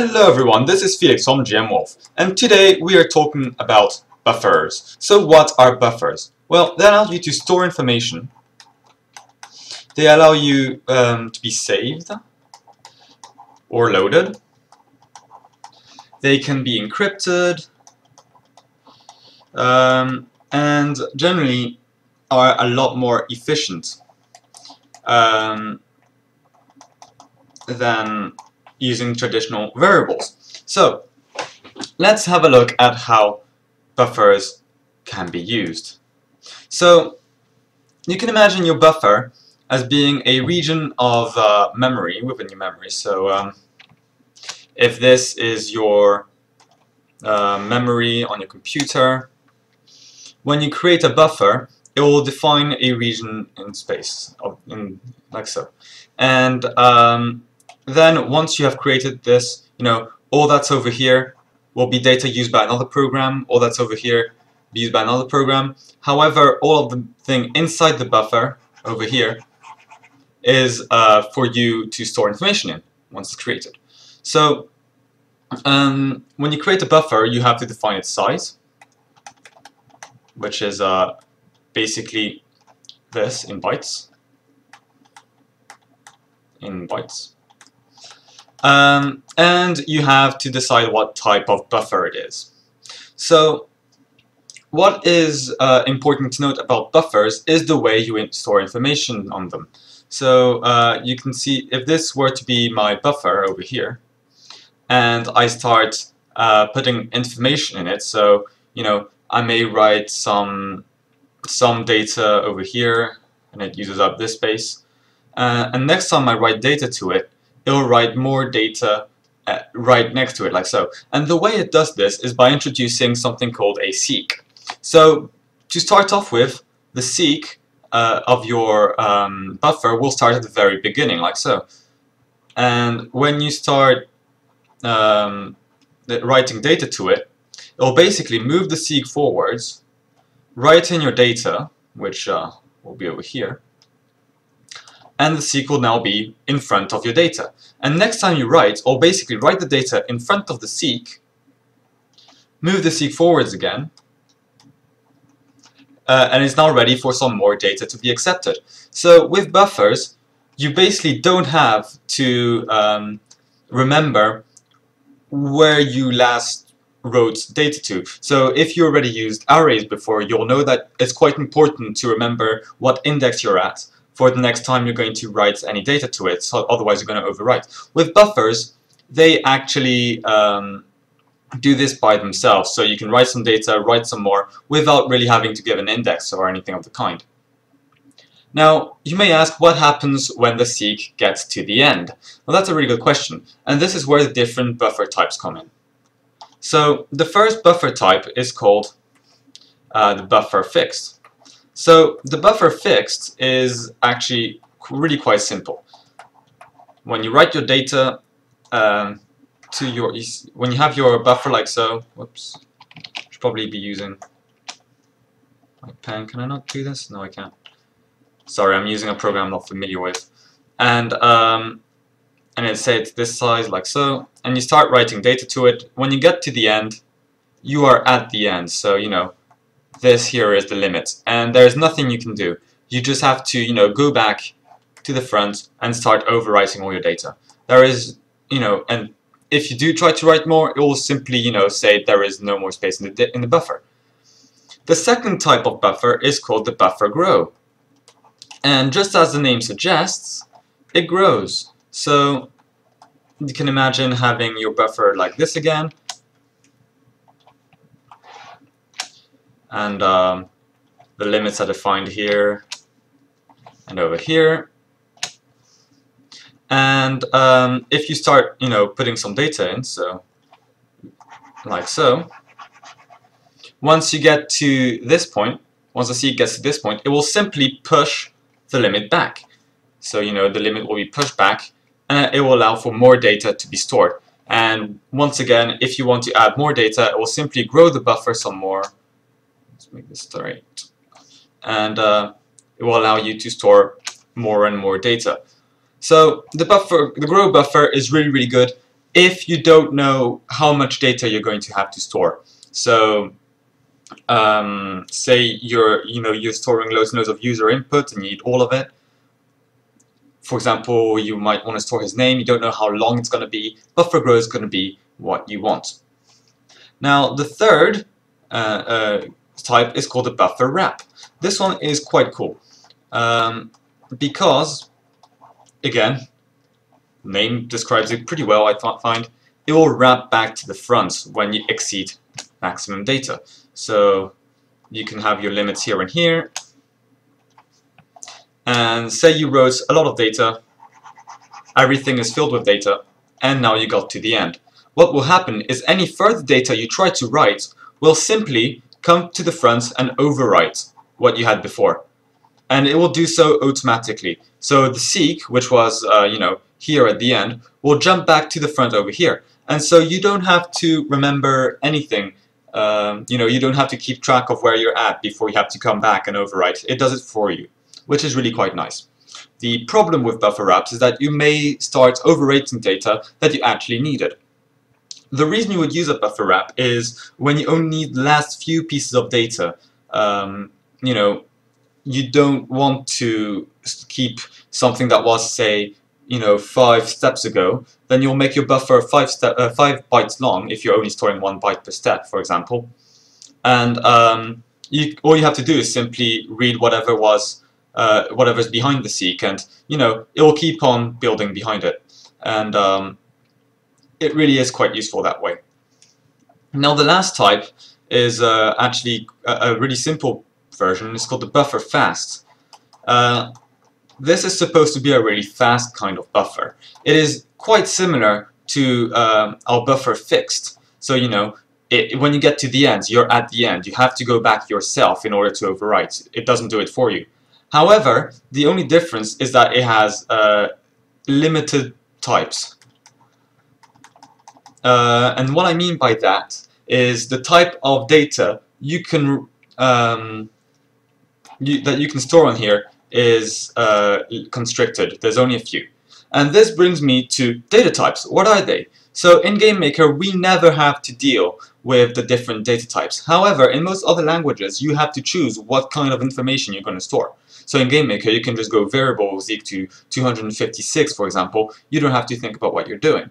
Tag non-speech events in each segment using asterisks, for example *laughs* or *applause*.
Hello everyone, this is Felix from GMWolf, and today we are talking about buffers. So what are buffers? Well, they allow you to store information. They allow you um, to be saved or loaded. They can be encrypted um, and generally are a lot more efficient um, than using traditional variables. So let's have a look at how buffers can be used. So you can imagine your buffer as being a region of uh, memory within your memory. So um, if this is your uh, memory on your computer, when you create a buffer, it will define a region in space, in, like so. And um, then once you have created this, you know, all that's over here will be data used by another program, all that's over here be used by another program. However, all of the thing inside the buffer over here is uh, for you to store information in once it's created. So um, when you create a buffer, you have to define its size, which is uh, basically this in bytes. In bytes. Um, and you have to decide what type of buffer it is. So what is uh, important to note about buffers is the way you store information on them. So uh, you can see if this were to be my buffer over here and I start uh, putting information in it so you know I may write some some data over here and it uses up this space uh, and next time I write data to it it will write more data uh, right next to it, like so. And the way it does this is by introducing something called a seek. So to start off with, the seek uh, of your um, buffer will start at the very beginning, like so. And when you start um, writing data to it, it will basically move the seek forwards, write in your data, which uh, will be over here, and the seek will now be in front of your data. And next time you write, or basically write the data in front of the seek, move the seek forwards again, uh, and it's now ready for some more data to be accepted. So with buffers, you basically don't have to um, remember where you last wrote data to. So if you already used arrays before, you'll know that it's quite important to remember what index you're at for the next time you're going to write any data to it, so otherwise you're going to overwrite. With buffers, they actually um, do this by themselves, so you can write some data, write some more, without really having to give an index or anything of the kind. Now, you may ask what happens when the seek gets to the end. Well, that's a really good question, and this is where the different buffer types come in. So, the first buffer type is called uh, the buffer fixed. So the buffer fixed is actually really quite simple. When you write your data um, to your, when you have your buffer like so, whoops, should probably be using my pen. Can I not do this? No, I can't. Sorry, I'm using a program I'm not familiar with. And um, and it says this size like so, and you start writing data to it. When you get to the end, you are at the end. So you know this here is the limit. And there's nothing you can do. You just have to you know go back to the front and start overwriting all your data. There is you know and if you do try to write more it will simply you know say there is no more space in the in the buffer. The second type of buffer is called the buffer grow. And just as the name suggests it grows. So you can imagine having your buffer like this again and um, the limits are defined here and over here. And um, if you start you know putting some data in so like so once you get to this point once the seek gets to this point it will simply push the limit back. So you know the limit will be pushed back and it will allow for more data to be stored. And once again if you want to add more data it will simply grow the buffer some more make this straight. And uh, it will allow you to store more and more data. So the buffer, the grow buffer is really, really good if you don't know how much data you're going to have to store. So um, say you're you know you're storing loads and loads of user input and you need all of it. For example, you might want to store his name. You don't know how long it's going to be. Buffer grow is going to be what you want. Now the third uh, uh, type is called a buffer wrap. This one is quite cool um, because again name describes it pretty well I find it will wrap back to the front when you exceed maximum data. So you can have your limits here and here. And say you wrote a lot of data, everything is filled with data, and now you got to the end. What will happen is any further data you try to write will simply come to the front and overwrite what you had before. And it will do so automatically. So the seek, which was, uh, you know, here at the end, will jump back to the front over here. And so you don't have to remember anything. Um, you know, you don't have to keep track of where you're at before you have to come back and overwrite. It does it for you, which is really quite nice. The problem with buffer wraps is that you may start overwriting data that you actually needed. The reason you would use a buffer wrap is when you only need the last few pieces of data. Um, you know, you don't want to keep something that was, say, you know, five steps ago, then you'll make your buffer five, step, uh, five bytes long if you're only storing one byte per step, for example. And um, you, all you have to do is simply read whatever was uh, whatever's behind the seek, and you know it will keep on building behind it, and um, it really is quite useful that way. Now the last type is uh, actually a, a, really simple version. It's called the buffer fast. Uh, this is supposed to be a really fast kind of buffer. It is quite similar to um, our buffer fixed. So, you know, it, when you get to the end, you're at the end. You have to go back yourself in order to overwrite. It doesn't do it for you. However, the only difference is that it has uh, limited types. Uh, and what I mean by that is the type of data you can um, you, that you can store on here is uh, constricted. There's only a few. And this brings me to data types. What are they? So in GameMaker, we never have to deal with the different data types. However, in most other languages, you have to choose what kind of information you're going to store. So in GameMaker, you can just go variable is equal to 256, for example. You don't have to think about what you're doing.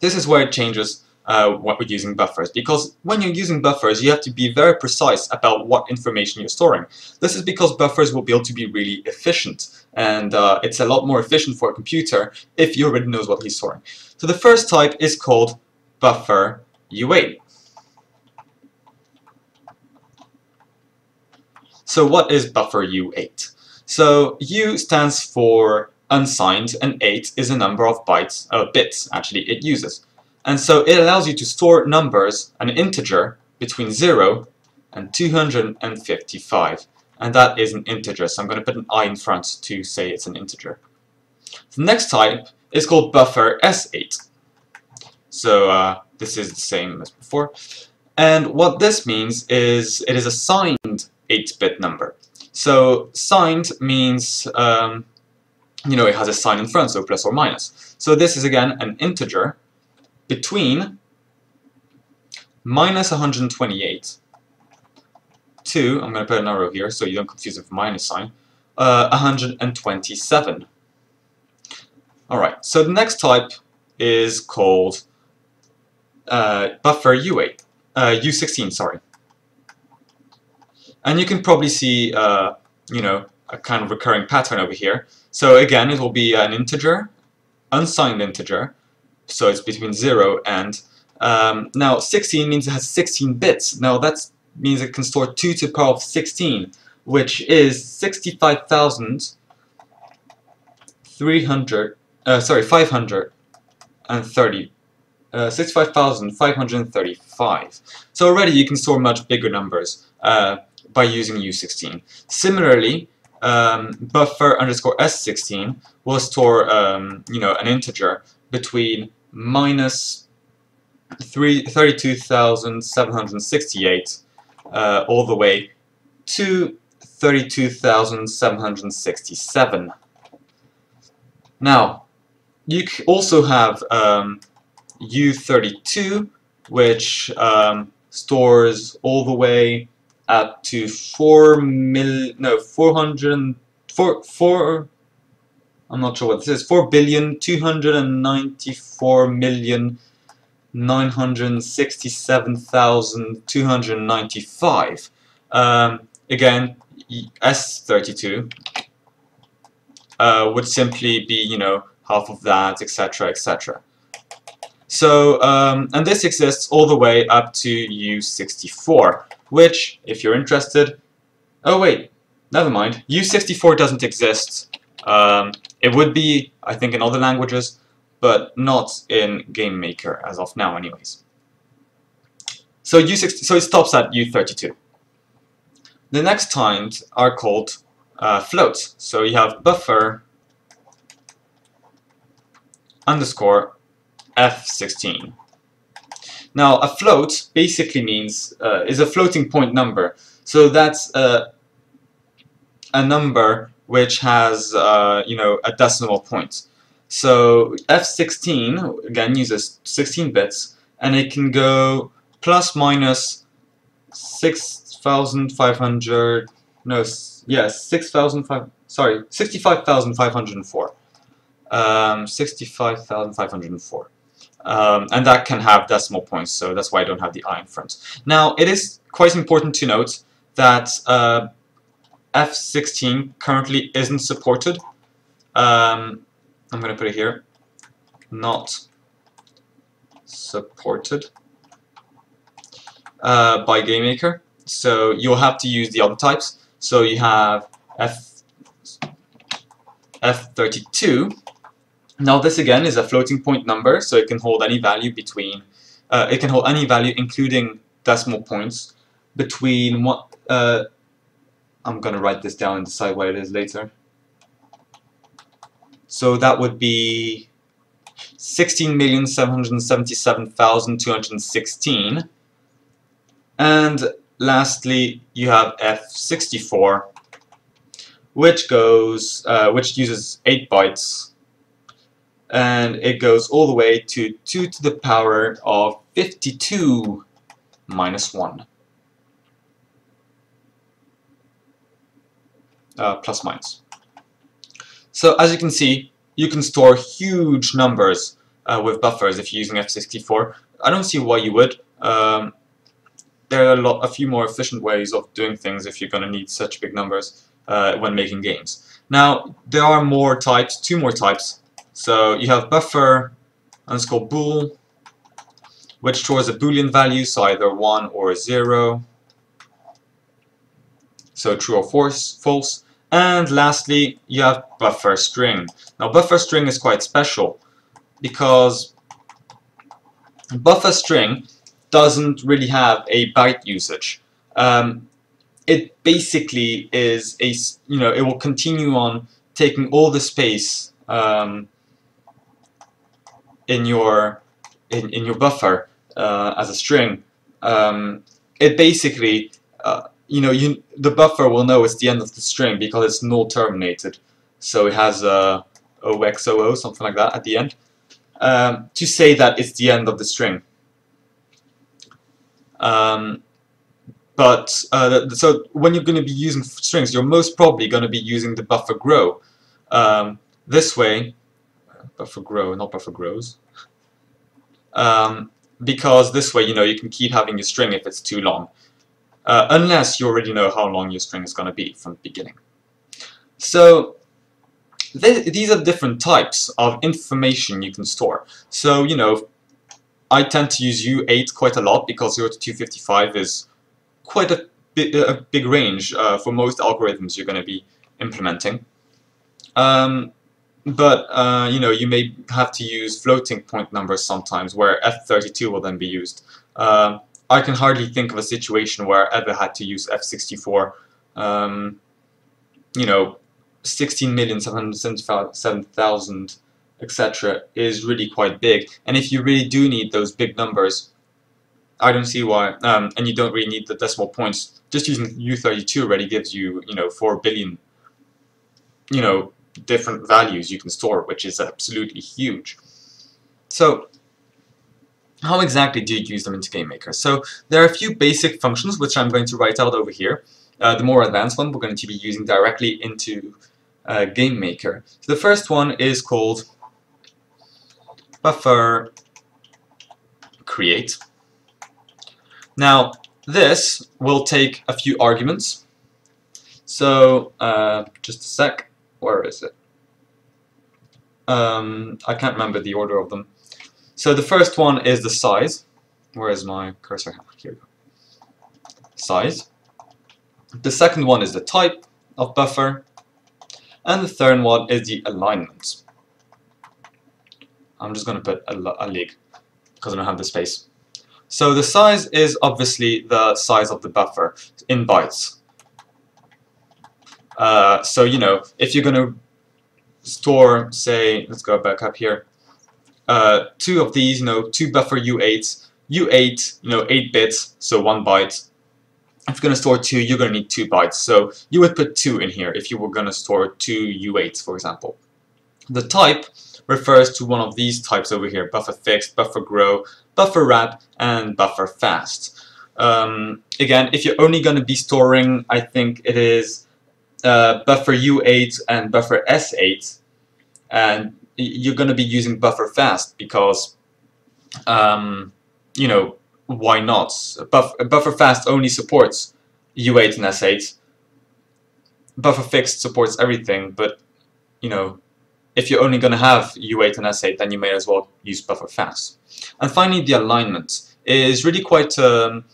This is where it changes uh, what we're using buffers because when you're using buffers you have to be very precise about what information you're storing. This is because buffers will be able to be really efficient and uh, it's a lot more efficient for a computer if he already knows what he's storing. So the first type is called buffer U8. So what is buffer U8? So U stands for unsigned and 8 is a number of bytes, uh, bits actually it uses. And so it allows you to store numbers, an integer, between 0 and 255. And that is an integer, so I'm going to put an i in front to say it's an integer. The next type is called buffer S8. So uh, this is the same as before. And what this means is it is a signed 8-bit number. So signed means, um, you know, it has a sign in front, so plus or minus. So this is again an integer between minus 128 to, I'm going to put an arrow here so you don't confuse it with minus sign, uh, 127. Alright, so the next type is called uh, buffer U8, uh, U16, sorry. And you can probably see, uh, you know, a kind of recurring pattern over here. So again, it will be an integer, unsigned integer, so it's between 0 and um, now 16 means it has 16 bits. Now that means it can store 2 to the power of 16 which is 65,300 uh, sorry 530 uh, 65,535 so already you can store much bigger numbers uh, by using U16 similarly um, buffer underscore S16 will store um, you know an integer between minus 32,768 uh, all the way to 32,767. Now, you also have um, U32, which um, stores all the way up to 4 mil, no, 400, 4, 4, I'm not sure what this is, 4 billion, 294 million, 967,295. Um, again, S32 uh, would simply be, you know, half of that, etc., etc. So, um, and this exists all the way up to U64, which, if you're interested, oh wait, never mind, U64 doesn't exist. Um, it would be, I think, in other languages, but not in GameMaker as of now anyways. So U60, so it stops at U32. The next times are called uh, floats. So you have buffer underscore f16. Now a float basically means uh, is a floating point number. So that's uh, a number which has uh, you know a decimal point. So f16 again uses 16 bits and it can go plus minus 6,500 no yes 6,500 sorry 65,504 um, 65,504 um, and that can have decimal points so that's why I don't have the i in front. Now it is quite important to note that uh, F16 currently isn't supported um, I'm going to put it here, not supported uh, by GameMaker. So you'll have to use the other types. So you have F F32. Now this again is a floating point number, so it can hold any value between, uh, it can hold any value including decimal points between what, uh, I'm going to write this down and decide what it is later. So that would be 16,777,216. And lastly, you have F64, which goes, uh, which uses 8 bytes, and it goes all the way to 2 to the power of 52 minus 1. Uh, plus minus. So as you can see, you can store huge numbers uh, with buffers if you're using F64. I don't see why you would. Um, there are a, lot, a few more efficient ways of doing things if you're going to need such big numbers uh, when making games. Now, there are more types, two more types. So you have buffer underscore bool, which stores a boolean value, so either 1 or 0. So true or false. false. And lastly, you have buffer string. Now buffer string is quite special because buffer string doesn't really have a byte usage. Um, it basically is a, you know, it will continue on taking all the space um, in your in, in your buffer uh, as a string. Um, it basically uh, you know, you, the buffer will know it's the end of the string because it's null terminated. So it has a OXOO, something like that, at the end, um, to say that it's the end of the string. Um, but uh, so when you're going to be using strings, you're most probably going to be using the buffer grow. Um, this way, buffer grow, not buffer grows. Um, because this way, you know, you can keep having your string if it's too long uh, unless you already know how long your string is going to be from the beginning. So th these are different types of information you can store. So, you know, I tend to use U8 quite a lot because 0 to 255 is quite a, bi a big range uh, for most algorithms you're going to be implementing. Um, but, uh, you know, you may have to use floating point numbers sometimes where F32 will then be used. Um, I can hardly think of a situation where I ever had to use F64. Um, you know, 16,777,000, etc. is really quite big. And if you really do need those big numbers, I don't see why, um, and you don't really need the decimal points. Just using U32 already gives you, you know, 4 billion, you know, different values you can store, which is absolutely huge. So how exactly do you use them into GameMaker? So there are a few basic functions which I'm going to write out over here. Uh, the more advanced one we're going to be using directly into uh, GameMaker. So the first one is called buffer create. Now this will take a few arguments. So uh, just a sec, where is it? Um, I can't remember the order of them. So the first one is the size. Where is my cursor? Here we go. Size. The second one is the type of buffer. And the third one is the alignment. I'm just going to put a, a lig because I don't have the space. So the size is obviously the size of the buffer in bytes. Uh, so, you know, if you're going to store, say, let's go back up here, uh, two of these, you know, two buffer U8s, U8, you know, 8 bits, so 1 byte. If you're going to store 2, you're going to need 2 bytes, so you would put 2 in here if you were going to store 2 U8s, for example. The type refers to one of these types over here, buffer fixed, buffer grow, buffer wrap, and buffer fast. Um, again, if you're only going to be storing, I think it is uh, buffer U8 and buffer S8, and you're going to be using buffer fast because, um, you know, why not? Buff buffer fast only supports U8 and S8. Buffer fixed supports everything, but, you know, if you're only going to have U8 and S8, then you may as well use buffer fast. And finally, the alignment is really quite, um,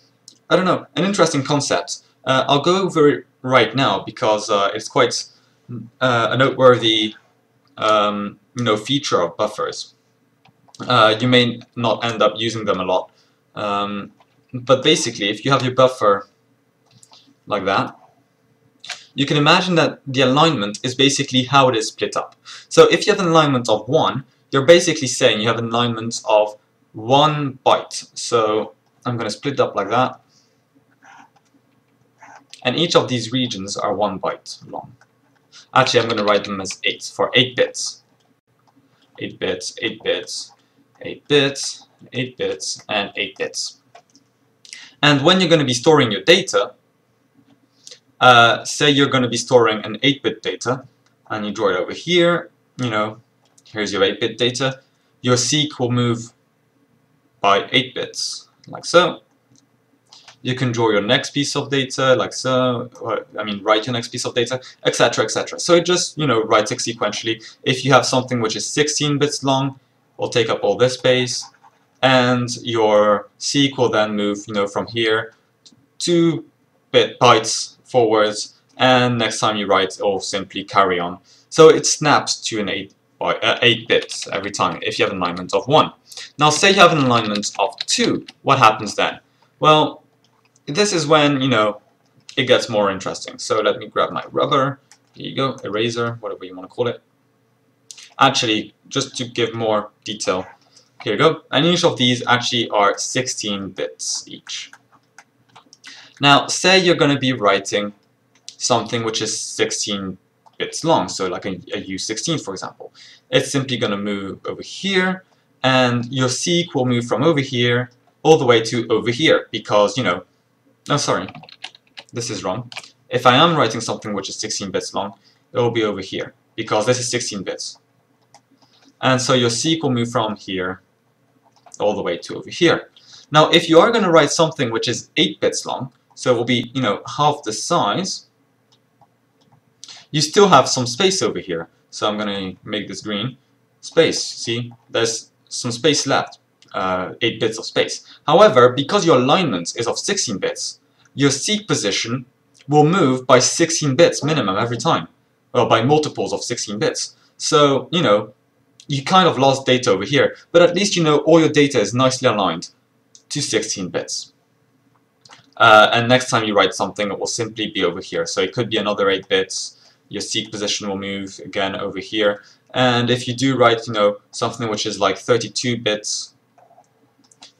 I don't know, an interesting concept. Uh, I'll go over it right now because uh, it's quite uh, a noteworthy um, you know, feature of buffers. Uh, you may not end up using them a lot. Um, but basically, if you have your buffer like that, you can imagine that the alignment is basically how it is split up. So if you have an alignment of 1, you're basically saying you have an alignment of 1 byte. So I'm going to split up like that. And each of these regions are 1 byte long. Actually, I'm going to write them as 8, for 8 bits. 8 bits, 8 bits, 8 bits, 8 bits, and 8 bits. And when you're going to be storing your data, uh, say you're going to be storing an 8-bit data, and you draw it over here, you know, here's your 8-bit data, your seek will move by 8 bits, like so. You can draw your next piece of data, like so, or, I mean, write your next piece of data, etc, etc. So it just, you know, writes it sequentially. If you have something which is 16 bits long, will take up all this space, and your seek will then move, you know, from here two bit bytes forwards, and next time you write, it will simply carry on. So it snaps to an 8 by uh, 8 bits every time if you have an alignment of 1. Now say you have an alignment of 2, what happens then? Well, this is when, you know, it gets more interesting. So let me grab my rubber. Here you go, eraser, whatever you want to call it. Actually, just to give more detail, here you go. And each of these actually are 16 bits each. Now, say you're going to be writing something which is 16 bits long, so like a a U16 for example. It's simply going to move over here, and your seek will move from over here all the way to over here, because, you know, Oh, sorry. This is wrong. If I am writing something which is 16 bits long, it will be over here, because this is 16 bits. And so your seek will move from here all the way to over here. Now, if you are going to write something which is 8 bits long, so it will be, you know, half the size, you still have some space over here. So I'm going to make this green. Space, see? There's some space left uh, 8 bits of space. However, because your alignment is of 16 bits, your seek position will move by 16 bits minimum every time. Well, by multiples of 16 bits. So, you know, you kind of lost data over here, but at least you know all your data is nicely aligned to 16 bits. Uh, and next time you write something, it will simply be over here. So it could be another 8 bits. Your seek position will move again over here. And if you do write, you know, something which is like 32 bits,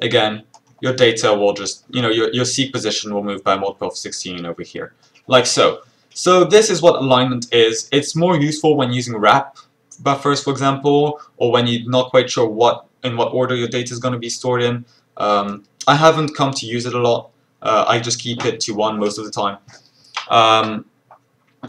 again, your data will just, you know, your, your seek position will move by a multiple of 16 over here, like so. So this is what alignment is. It's more useful when using wrap buffers, for example, or when you're not quite sure what in what order your data is going to be stored in. Um, I haven't come to use it a lot. Uh, I just keep it to one most of the time. Um,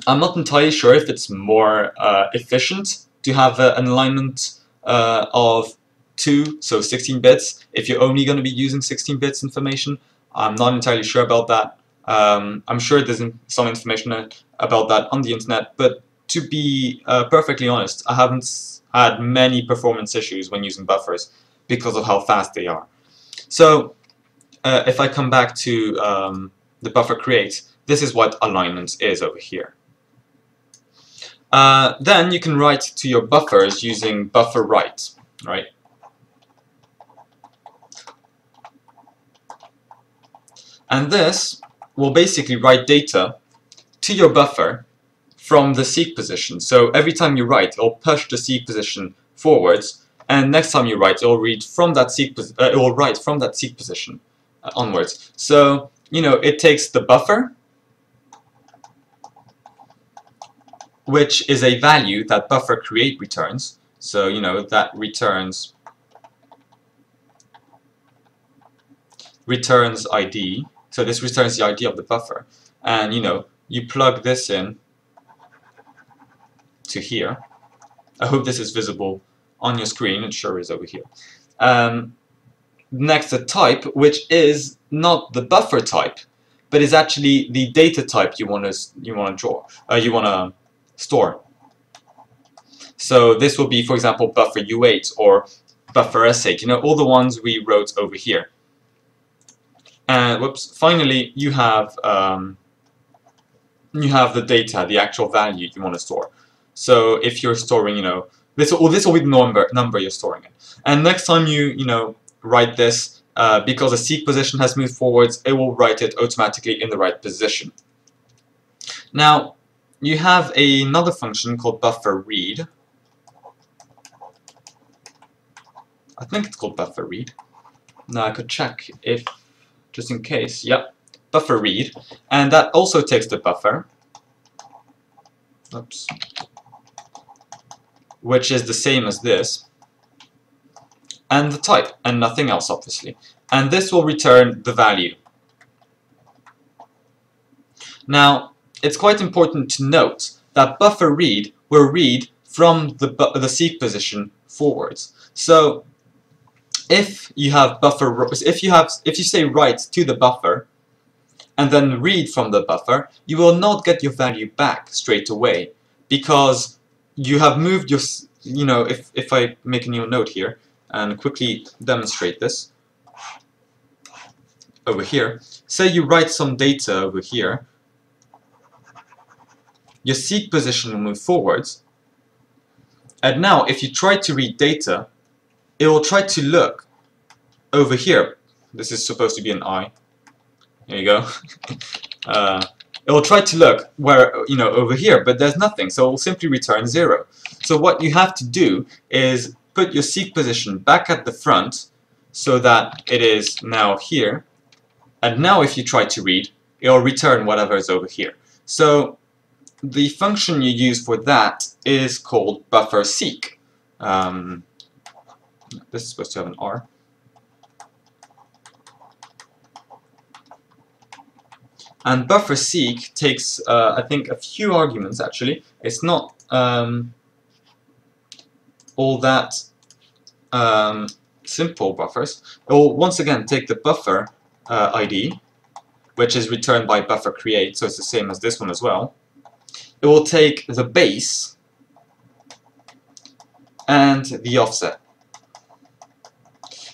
I'm not entirely sure if it's more uh, efficient to have uh, an alignment uh, of 2, so 16 bits, if you're only going to be using 16 bits information. I'm not entirely sure about that. Um, I'm sure there's some information about that on the internet, but to be uh, perfectly honest, I haven't had many performance issues when using buffers because of how fast they are. So uh, if I come back to um, the buffer create, this is what alignment is over here. Uh, then you can write to your buffers using buffer write, right? And this will basically write data to your buffer from the seek position. So every time you write, it'll push the seek position forwards, and next time you write, it'll read from that seek uh, it will write from that seek position uh, onwards. So you know it takes the buffer, which is a value that buffer create returns. So you know that returns returns ID so this returns the ID of the buffer. And you know, you plug this in to here. I hope this is visible on your screen. It sure is over here. Um, next, the type, which is not the buffer type, but is actually the data type you want to you want to draw. Uh, you want to store. So this will be, for example, buffer U8 or buffer S8. You know, all the ones we wrote over here. And whoops, finally you have um, you have the data, the actual value you want to store. So if you're storing, you know, this will this will be the number number you're storing it. And next time you you know write this, uh, because the seek position has moved forwards, it will write it automatically in the right position. Now you have another function called buffer read. I think it's called buffer read. Now I could check if just in case. Yep, buffer read. And that also takes the buffer. Oops. Which is the same as this. And the type, and nothing else, obviously. And this will return the value. Now, it's quite important to note that buffer read will read from the, the seek position forwards. So if you have buffer, if you have, if you say write to the buffer, and then read from the buffer, you will not get your value back straight away because you have moved your, you know, if, if I make a new note here and quickly demonstrate this over here, say you write some data over here, your seek position will move forwards, and now if you try to read data, it will try to look over here. This is supposed to be an I. There you go. *laughs* uh, it will try to look where, you know, over here, but there's nothing, so it will simply return 0. So what you have to do is put your seek position back at the front so that it is now here. And now if you try to read, it will return whatever is over here. So the function you use for that is called buffer seek. Um, this is supposed to have an R. And buffer seek takes, uh, I think, a few arguments actually. It's not um, all that um, simple buffers. It will once again take the buffer uh, ID, which is returned by buffer create, so it's the same as this one as well. It will take the base and the offset.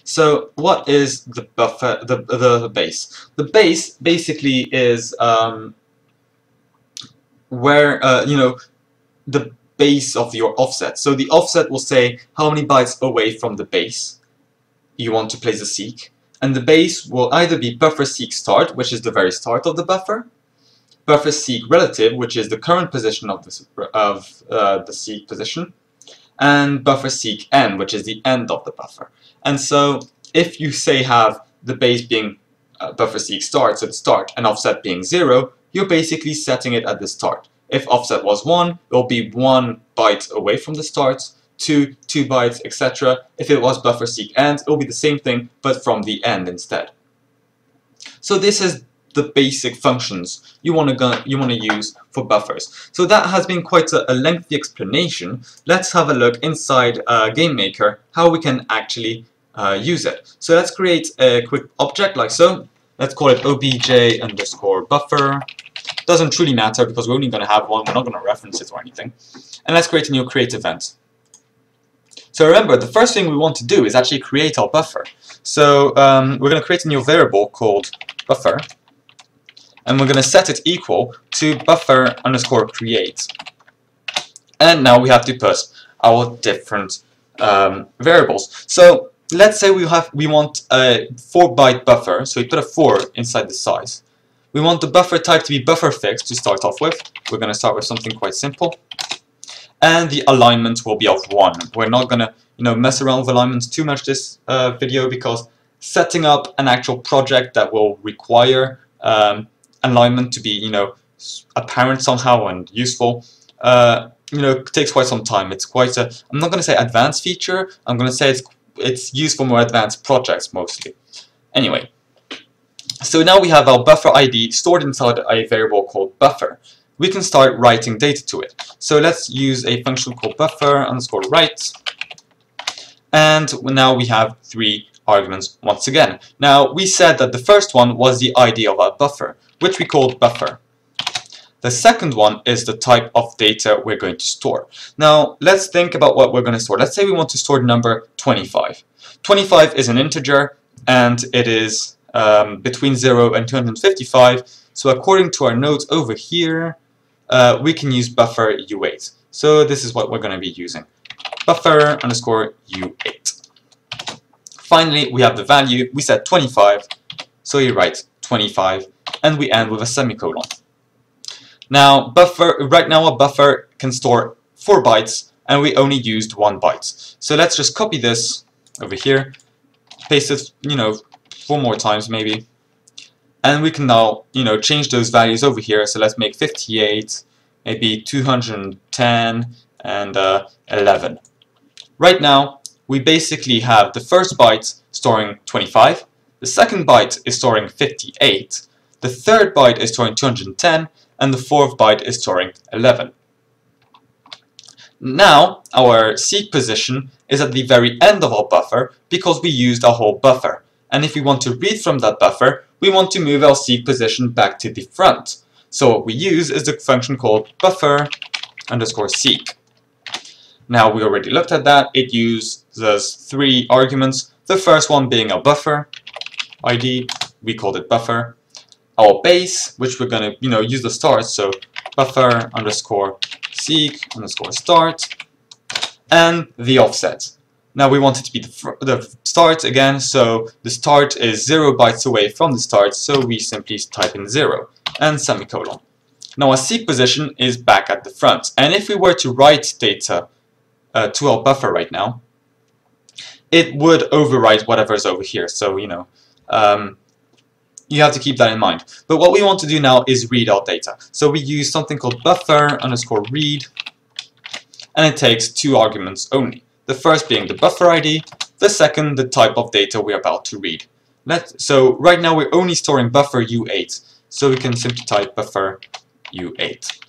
So what is the buffer, the, the, base? The base basically is um, where, uh, you know, the base of your offset. So the offset will say how many bytes away from the base you want to place a seek. And the base will either be buffer seek start, which is the very start of the buffer, buffer seek relative, which is the current position of the, of, uh, the seek position, and buffer seek end, which is the end of the buffer. And so if you say have the base being uh, buffer seek start, so the start, and offset being 0, you're basically setting it at the start. If offset was 1, it will be 1 byte away from the start, 2, 2 bytes, etc. If it was buffer seek end, it will be the same thing, but from the end instead. So this is the basic functions you want to you want to use for buffers. So that has been quite a, a lengthy explanation. Let's have a look inside uh, GameMaker how we can actually uh, use it. So let's create a quick object like so. Let's call it obj underscore buffer. Doesn't truly matter because we're only going to have one. We're not going to reference it or anything. And let's create a new create event. So remember, the first thing we want to do is actually create our buffer. So um, we're going to create a new variable called buffer and we're going to set it equal to buffer underscore create. And now we have to put our different um, variables. So let's say we have we want a 4 byte buffer, so we put a 4 inside the size. We want the buffer type to be buffer fixed to start off with. We're going to start with something quite simple. And the alignment will be of 1. We're not going to you know, mess around with alignments too much this uh, video because setting up an actual project that will require um, alignment to be, you know, apparent somehow and useful, uh, you know, takes quite some time. It's quite a, I'm not going to say advanced feature, I'm going to say it's, it's used for more advanced projects mostly. Anyway, so now we have our buffer ID stored inside a variable called buffer. We can start writing data to it. So let's use a function called buffer underscore write. And now we have three arguments once again. Now, we said that the first one was the ID of our buffer, which we called buffer. The second one is the type of data we're going to store. Now, let's think about what we're going to store. Let's say we want to store number 25. 25 is an integer, and it is um, between 0 and 255. So according to our notes over here, uh, we can use buffer u8. So this is what we're going to be using. Buffer underscore u8. Finally, we have the value. We said 25, so you write 25, and we end with a semicolon. Now, buffer right now a buffer can store 4 bytes, and we only used 1 byte. So let's just copy this over here, paste it, you know, four more times maybe, and we can now, you know, change those values over here. So let's make 58, maybe 210, and uh, 11. Right now, we basically have the first byte storing 25, the second byte is storing 58, the third byte is storing 210, and the fourth byte is storing 11. Now, our seek position is at the very end of our buffer because we used our whole buffer. And if we want to read from that buffer, we want to move our seek position back to the front. So what we use is the function called buffer underscore seek. Now we already looked at that. It uses three arguments. The first one being a buffer ID. We called it buffer. Our base, which we're going to you know use the start. So buffer underscore seek underscore start. And the offset. Now we want it to be the, the start again, so the start is 0 bytes away from the start, so we simply type in 0 and semicolon. Now our seek position is back at the front, and if we were to write data uh, to our buffer right now, it would overwrite whatever's over here. So, you know, um, you have to keep that in mind. But what we want to do now is read our data. So we use something called buffer underscore read, and it takes two arguments only. The first being the buffer ID, the second the type of data we're about to read. Let, so right now we're only storing buffer u8, so we can simply type buffer u8.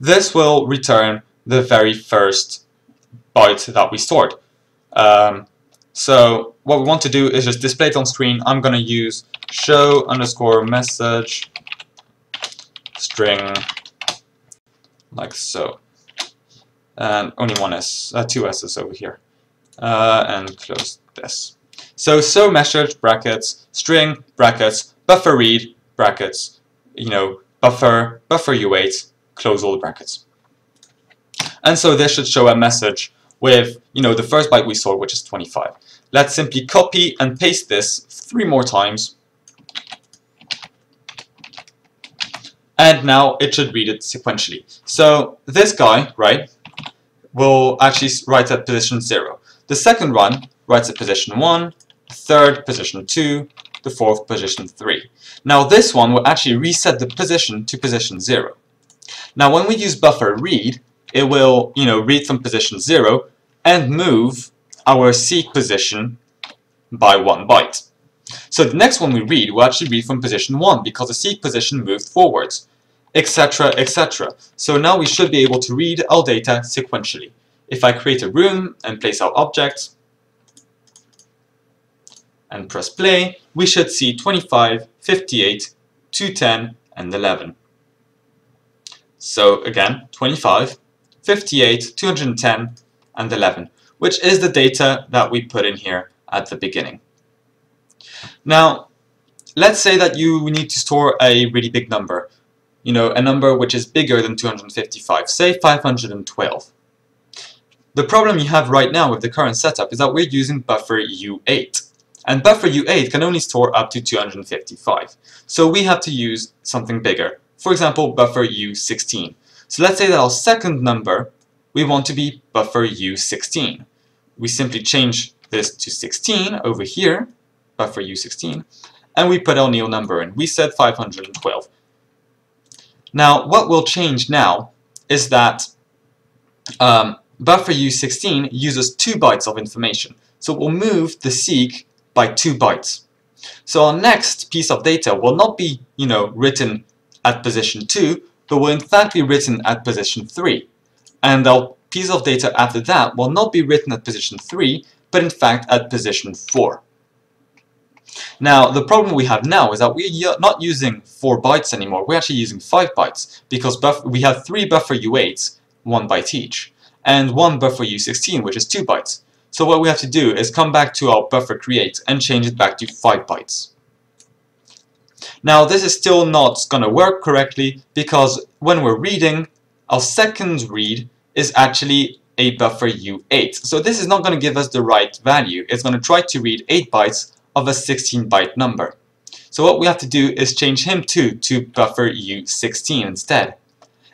This will return the very first byte that we stored. Um, so what we want to do is just display it on screen. I'm going to use show underscore message string like so. And only one S, uh, two S's over here. Uh, and close this. So so message brackets string brackets buffer read brackets you know buffer buffer u8 close all the brackets. And so this should show a message with, you know, the first byte we saw, which is 25. Let's simply copy and paste this three more times. And now it should read it sequentially. So this guy, right, will actually write at position 0. The second run writes at position 1, the third position 2, the fourth position 3. Now this one will actually reset the position to position 0. Now when we use buffer read, it will you know read from position 0 and move our seek position by one byte. So the next one we read will actually read from position 1 because the seek position moved forwards, etc, etc. So now we should be able to read our data sequentially. If I create a room and place our objects and press play, we should see 25, 58, 210, and 11. So again, 25, 58, 210, and 11, which is the data that we put in here at the beginning. Now, let's say that you need to store a really big number, you know, a number which is bigger than 255, say 512. The problem you have right now with the current setup is that we're using buffer U8. And buffer U8 can only store up to 255. So we have to use something bigger. For example, buffer U16. So let's say that our second number, we want to be buffer U16. We simply change this to 16 over here, buffer U16, and we put new number in. We said 512. Now, what will change now is that um, buffer U16 uses 2 bytes of information. So we'll move the seek by 2 bytes. So our next piece of data will not be, you know, written at position 2, but will in fact be written at position 3. And our piece of data after that will not be written at position 3, but in fact at position 4. Now, the problem we have now is that we're not using 4 bytes anymore, we're actually using 5 bytes, because we have 3 buffer U8s, 1 byte each, and 1 buffer U16, which is 2 bytes. So what we have to do is come back to our buffer create and change it back to 5 bytes. Now this is still not going to work correctly because when we're reading, our second read is actually a buffer U8. So this is not going to give us the right value. It's going to try to read 8 bytes of a 16 byte number. So what we have to do is change him too to buffer U16 instead.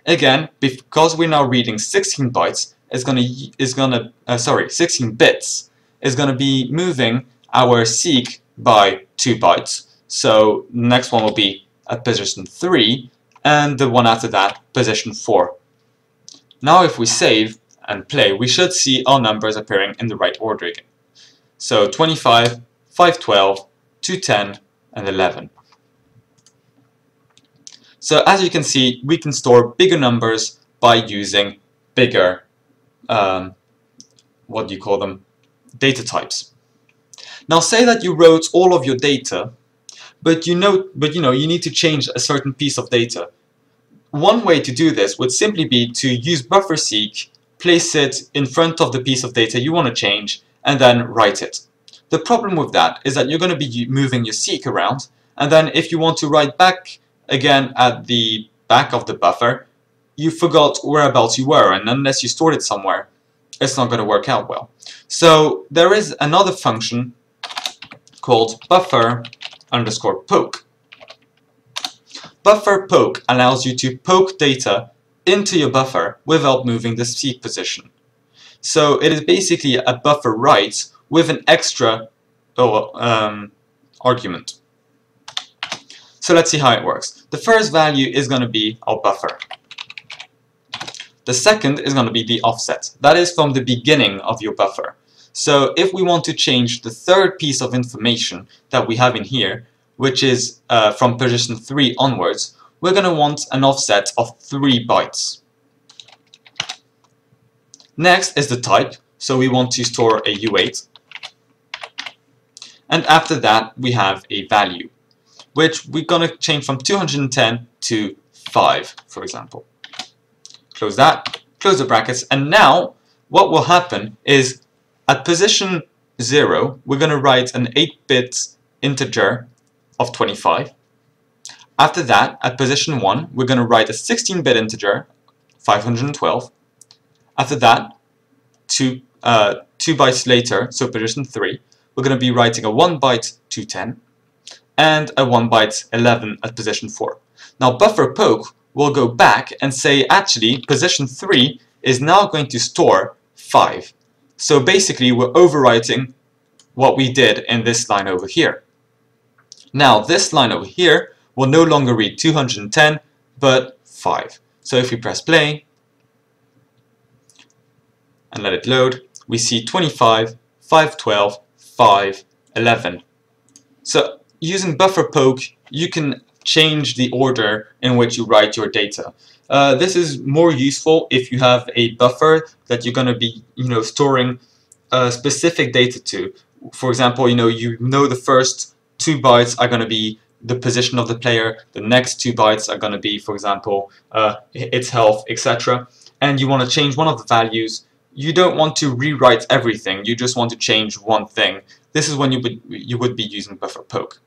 Again, because we're now reading 16 bytes, is gonna is gonna uh, sorry 16 bits is gonna be moving our seek by two bytes. So next one will be at position three, and the one after that position four. Now if we save and play, we should see our numbers appearing in the right order again. So 25, 512, 210, and 11. So as you can see, we can store bigger numbers by using bigger um, what do you call them, data types. Now say that you wrote all of your data, but you know, but you know, you need to change a certain piece of data. One way to do this would simply be to use buffer seek, place it in front of the piece of data you want to change, and then write it. The problem with that is that you're going to be moving your seek around, and then if you want to write back again at the back of the buffer, you forgot whereabouts you were, and unless you stored it somewhere, it's not going to work out well. So there is another function called buffer underscore poke. Buffer poke allows you to poke data into your buffer without moving the seek position. So it is basically a buffer write with an extra oh, um, argument. So let's see how it works. The first value is going to be our buffer. The second is going to be the offset. That is from the beginning of your buffer. So if we want to change the third piece of information that we have in here, which is uh, from position 3 onwards, we're going to want an offset of 3 bytes. Next is the type, so we want to store a U8. And after that we have a value, which we're going to change from 210 to 5, for example close that, close the brackets, and now what will happen is at position 0, we're going to write an 8-bit integer of 25. After that, at position 1, we're going to write a 16-bit integer, 512. After that, two, uh, two bytes later, so position 3, we're going to be writing a 1 byte 210 and a 1 byte 11 at position 4. Now buffer poke we'll go back and say actually position 3 is now going to store 5. So basically we're overwriting what we did in this line over here. Now this line over here will no longer read 210 but 5. So if we press play and let it load, we see 25, 512, 5, 11. So using buffer poke, you can change the order in which you write your data. Uh, this is more useful if you have a buffer that you're going to be, you know, storing uh, specific data to. For example, you know, you know the first two bytes are going to be the position of the player, the next two bytes are going to be, for example, uh, its health, etc. And you want to change one of the values. You don't want to rewrite everything. You just want to change one thing. This is when you would you would be using buffer poke.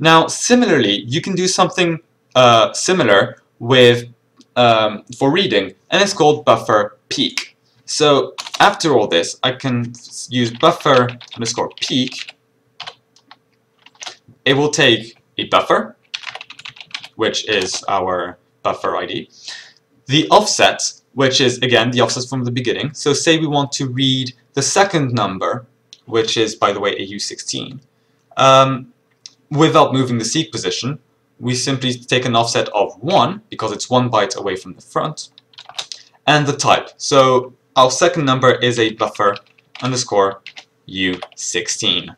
Now, similarly, you can do something uh, similar with um, for reading, and it's called buffer peek. So after all this, I can use buffer underscore peek. It will take a buffer, which is our buffer ID, the offset, which is again the offset from the beginning. So say we want to read the second number, which is by the way AU16. Um, without moving the seek position, we simply take an offset of 1, because it's 1 byte away from the front, and the type. So our second number is a buffer underscore U16.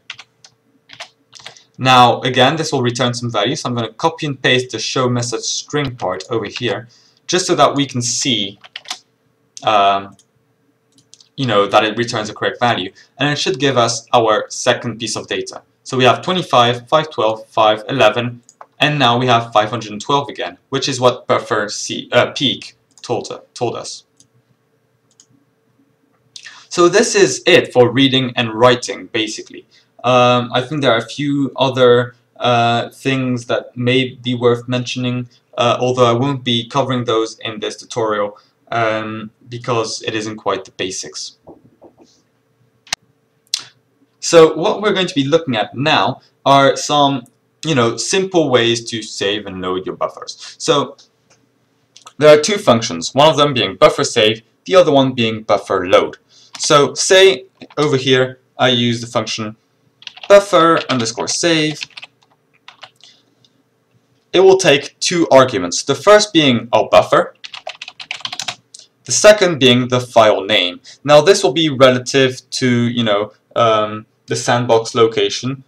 Now, again, this will return some value, so I'm going to copy and paste the show message string part over here, just so that we can see, um, you know, that it returns the correct value. And it should give us our second piece of data. So we have 25, 512, 511, and now we have 512 again, which is what buffer C, uh, peek told, told us. So this is it for reading and writing, basically. Um, I think there are a few other uh, things that may be worth mentioning, uh, although I won't be covering those in this tutorial um, because it isn't quite the basics. So what we're going to be looking at now are some, you know, simple ways to save and load your buffers. So there are two functions, one of them being buffer save, the other one being buffer load. So say over here I use the function buffer underscore save. It will take two arguments. The first being our buffer, the second being the file name. Now this will be relative to, you know, um, the sandbox location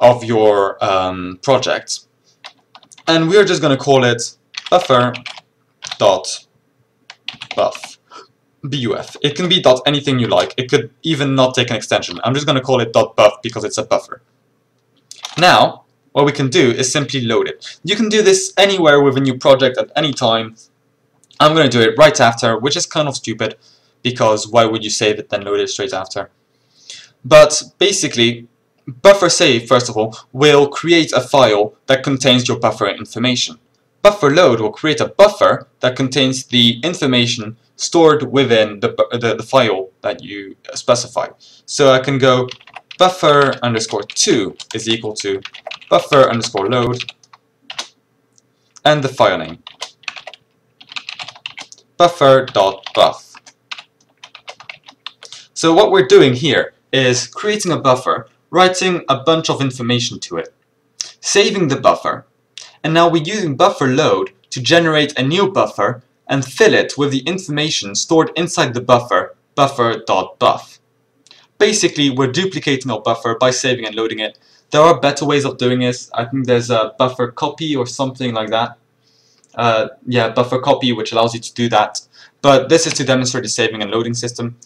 of your um, project. And we're just going to call it buffer dot buff buf. It can be dot anything you like. It could even not take an extension. I'm just going to call it dot buff because it's a buffer. Now, what we can do is simply load it. You can do this anywhere within your project at any time. I'm going to do it right after, which is kind of stupid because why would you save it then load it straight after? But basically, buffer save, first of all, will create a file that contains your buffer information. Buffer load will create a buffer that contains the information stored within the, the, the file that you specify. So I can go buffer underscore 2 is equal to buffer underscore load and the file name buffer.buff. So what we're doing here is creating a buffer, writing a bunch of information to it, saving the buffer, and now we're using buffer load to generate a new buffer and fill it with the information stored inside the buffer, buffer.buff. Basically, we're duplicating our buffer by saving and loading it. There are better ways of doing this. I think there's a buffer copy or something like that. Uh, yeah, buffer copy, which allows you to do that. But this is to demonstrate the saving and loading system.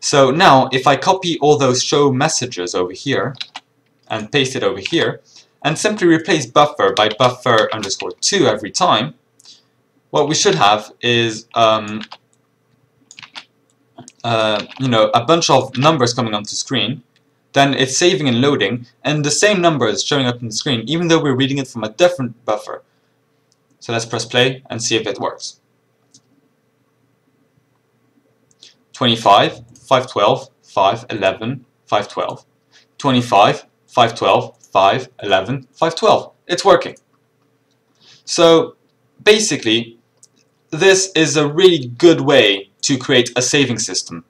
So now, if I copy all those show messages over here, and paste it over here, and simply replace buffer by buffer underscore 2 every time, what we should have is, um, uh, you know, a bunch of numbers coming onto screen, then it's saving and loading, and the same number is showing up on the screen, even though we're reading it from a different buffer. So let's press play and see if it works. 25, 512, 511, 512. 25, 512, 511, 512. It's working. So basically, this is a really good way to create a saving system.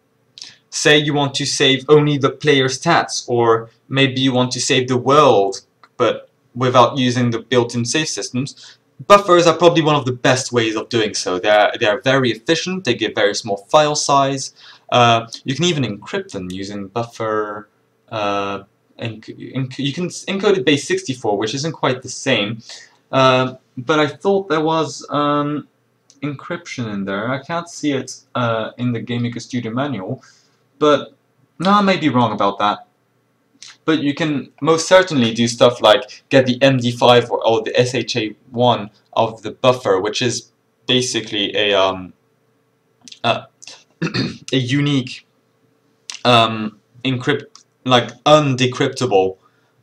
Say you want to save only the player stats, or maybe you want to save the world, but without using the built-in save systems, buffers are probably one of the best ways of doing so. They're, they're very efficient, they give very small file size, uh, you can even encrypt them using buffer, uh, you can encode it base 64, which isn't quite the same, uh, but I thought there was um, encryption in there. I can't see it uh, in the GameMaker Studio manual, but no, I may be wrong about that. But you can most certainly do stuff like get the MD5 or, or the SHA1 of the buffer, which is basically a um, uh, *clears throat* a unique um, encrypt like undecryptable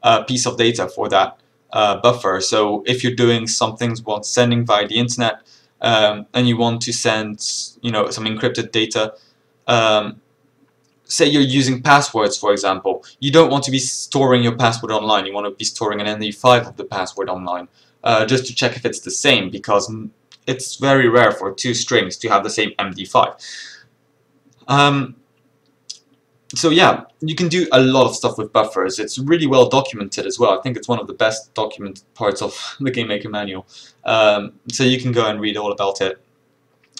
uh, piece of data for that uh, buffer. So if you're doing some things while sending via the internet um, and you want to send you know some encrypted data um, say you're using passwords, for example, you don't want to be storing your password online. You want to be storing an MD5 of the password online, uh, just to check if it's the same, because it's very rare for two strings to have the same MD5. Um, so yeah, you can do a lot of stuff with buffers. It's really well documented as well. I think it's one of the best documented parts of *laughs* the GameMaker manual. Um, so you can go and read all about it.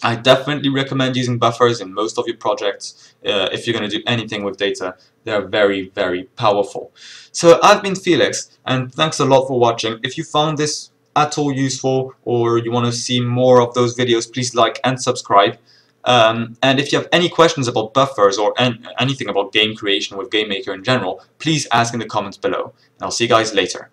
I definitely recommend using buffers in most of your projects uh, if you're going to do anything with data. They're very, very powerful. So I've been Felix, and thanks a lot for watching. If you found this at all useful, or you want to see more of those videos, please like and subscribe. Um, and if you have any questions about buffers or an anything about game creation with GameMaker in general, please ask in the comments below. And I'll see you guys later.